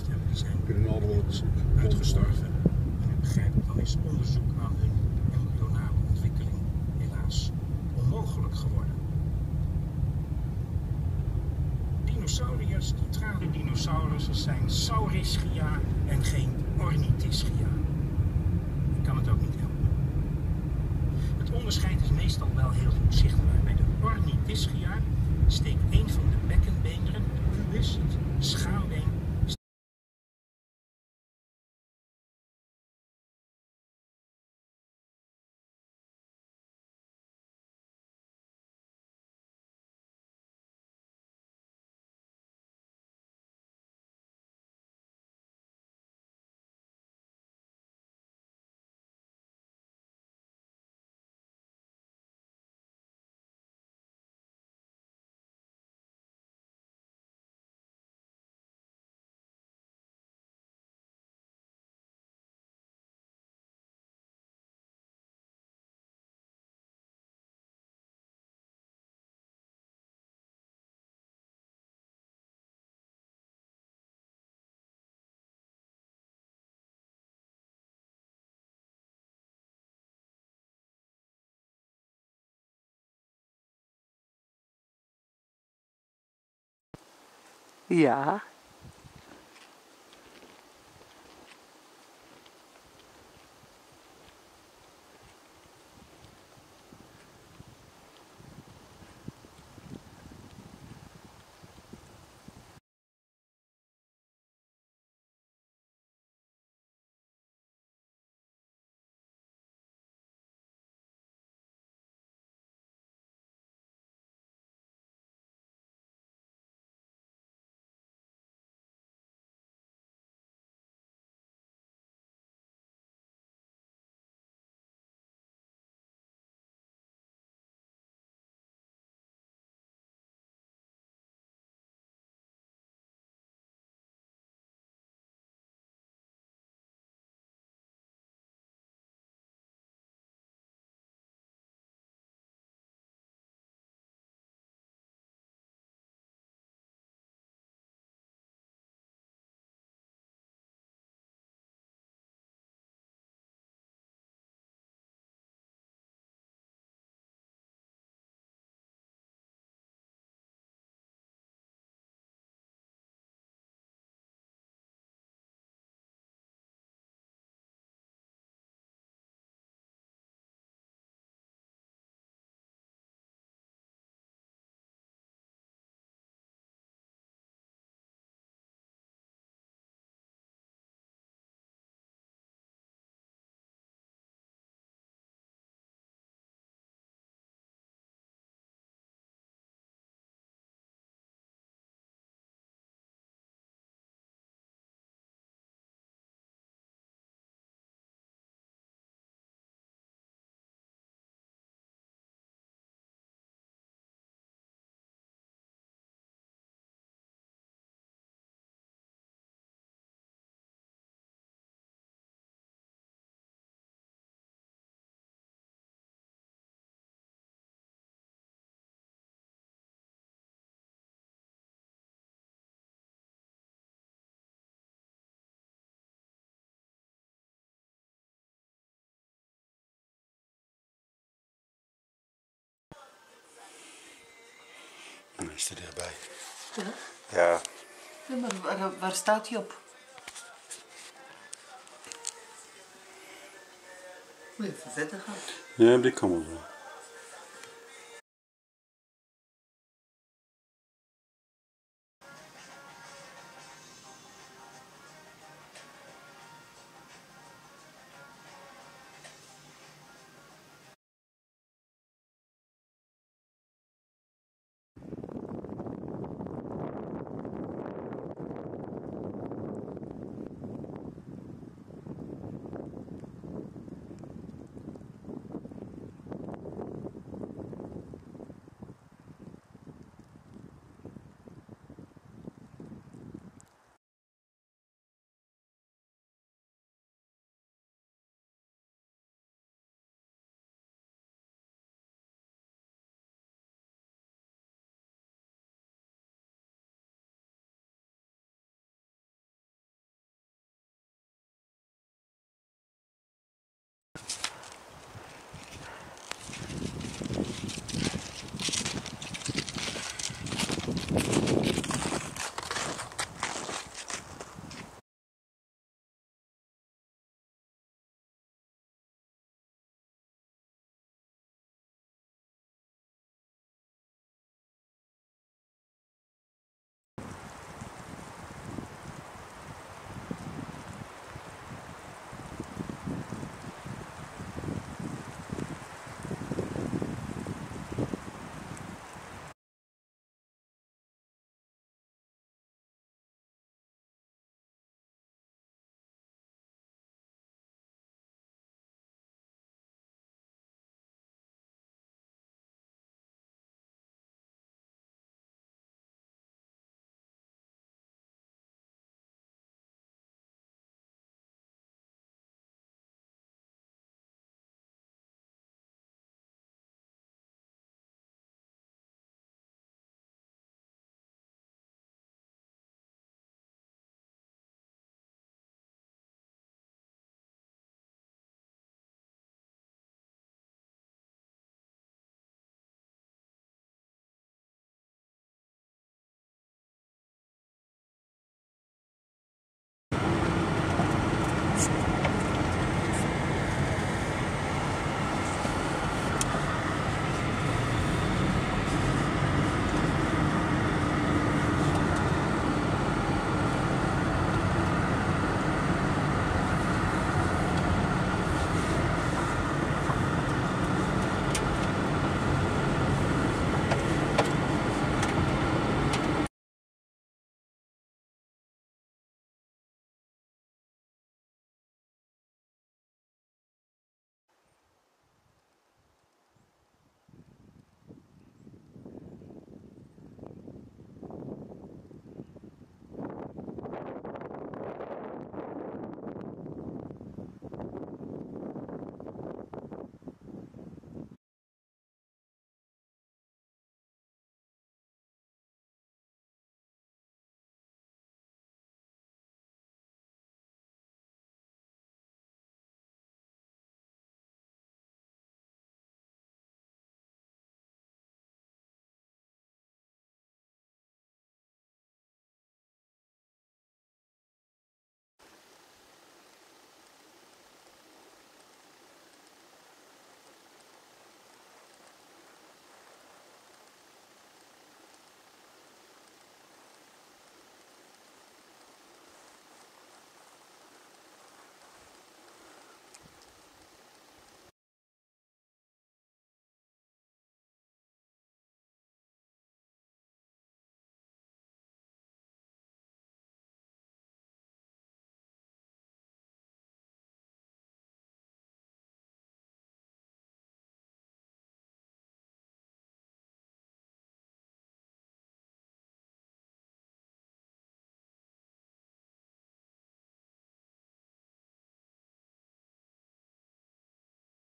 geleefd hebben, die zijn uitgestorven. En ik begrijp wel is onderzoek naar hun embryonale ontwikkeling helaas onmogelijk geworden. Dinosauriërs, die traden dinosaurussen zijn Saurischia en geen Ornithischia. Ik kan het ook niet helpen. Het onderscheid is meestal wel heel goed zichtbaar. Bij de Ornithischia steekt een van de bekkenbeenderen, de pubis, het schaambeen, Ja. Is er dichtbij. Ja. Ja, Ja, maar waar, waar staat hij op? Moet je even verder gaan. ja die kan wel.